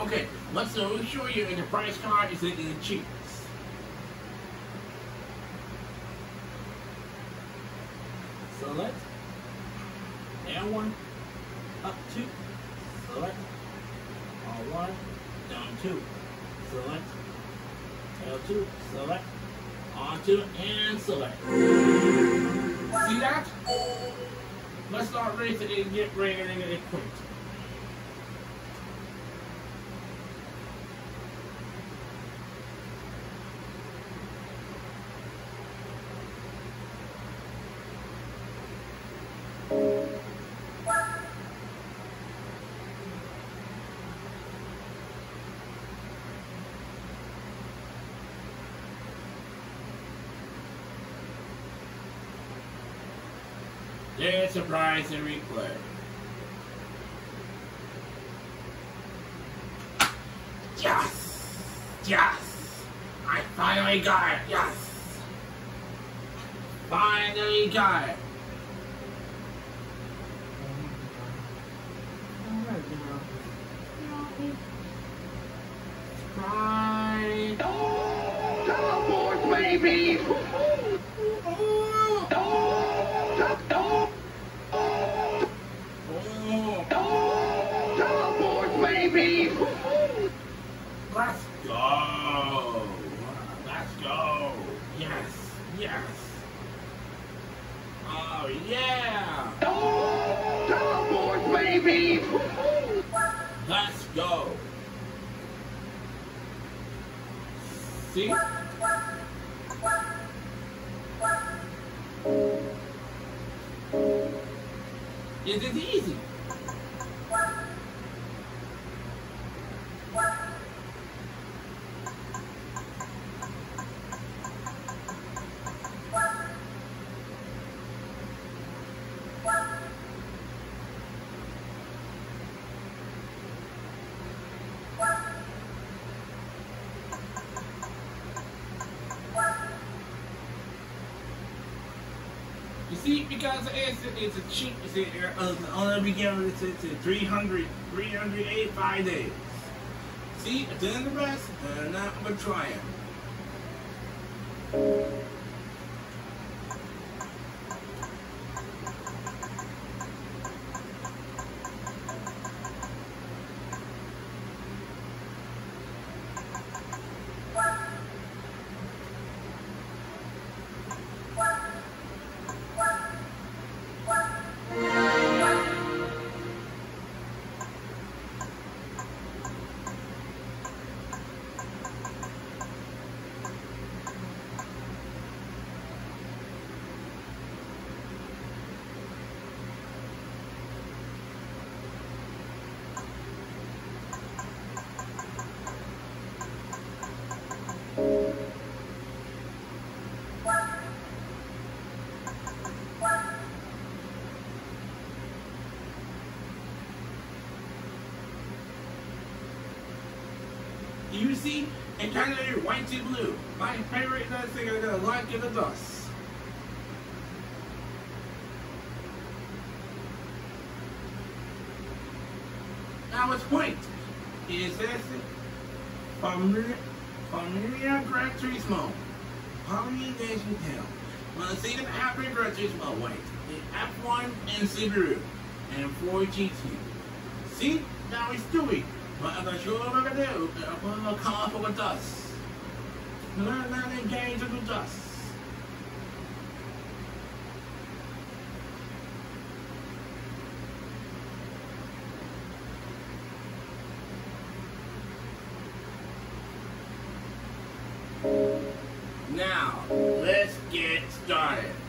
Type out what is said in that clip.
Okay, let's show you in the price card is in the cheapest. Select L1 up two. Select R1 down two. Select L2. Select R2 and select. See that? Let's start racing and get ready and get equipped. There's surprise and replay. Yes! Yes! I finally got it! Yes! Finally got it! Surprise! Cowboys, baby! Cowboys, baby! let's go! Let's go! Yes! Yes! Oh yeah! Cowboys, baby! Let's go! See? Is it easy? See, because it's it's a cheap, it's a, uh, on the beginning, it's, it's a 300, 385 days. See, doing the I'm gonna You see, in Canada, white to blue. My favorite thing I got like in the dust. Now it's white. It says Formula, Formula Gran Turismo. Polynesian Town. Well, see the African Gran Turismo white. The F1 and Subaru. And 4 GT. See? Now it's doing. I'm not sure what I'm gonna do. I'm gonna call for a dust. Not engage in the dust. Now, let's get started.